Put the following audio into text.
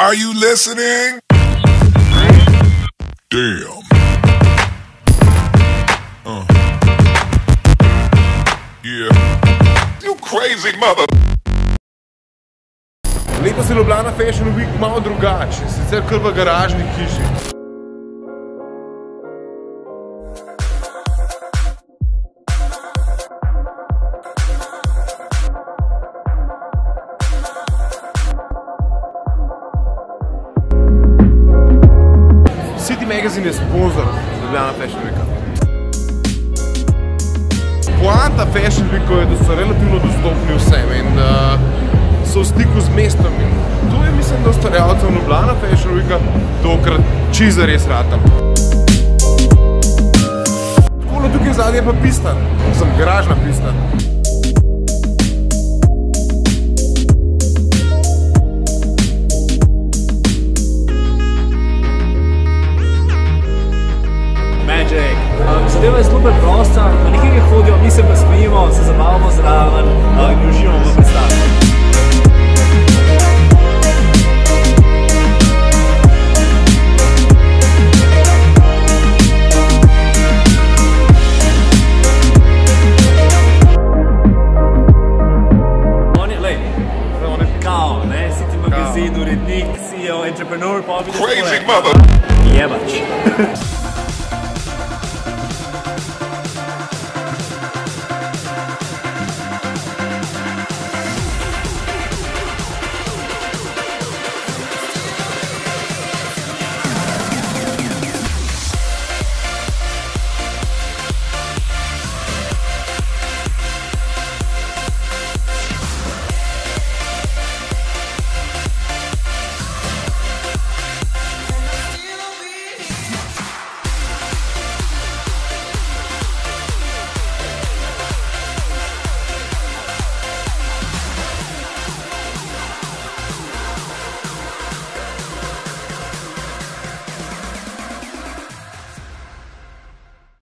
Are you listening? Damn. Uh. Yeah. You crazy mother. Letos je Ljubljana Fashion Week malo drugače, sicer kar v garažni hiši. City Magazine je sponzor Ljubljana Fashion Weeka. Poanta Fashion Weeka je, da so relativno dostopni vsem in da so v stiku z mestom. In to je, mislim, da ustvarjalcev Ljubljana Fashion Weeka tokrat čiza res ratam. Takole tukaj zadnje je pa pista, sem garažna pista. Zelo preprosta, na nekaj hodijo, mi se pa smejimo, se zabavamo zraven in uživamo v predstavi. Magazin, urednik, CEO, entrepreneur, pa vidiš Crazy mother. Jebač.